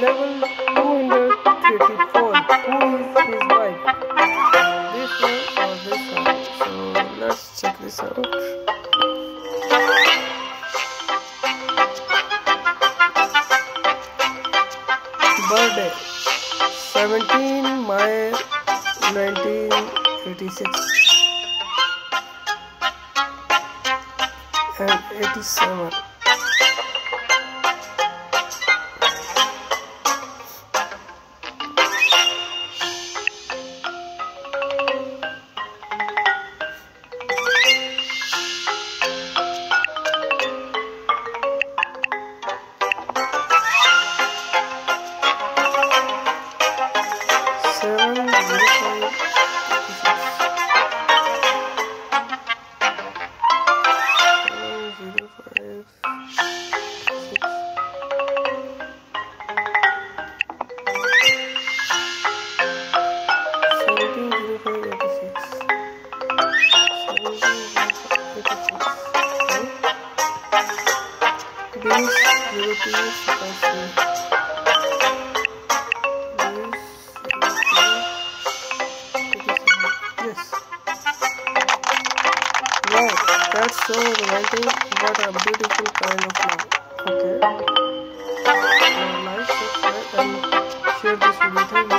Level 234. Who is his wife? This one or this one? So let's check this out. Birthday 17 May 1986 and 87. Two. Yes. Wow, that's so romantic. What a beautiful kind of love. Okay. So like, subscribe, and share this video.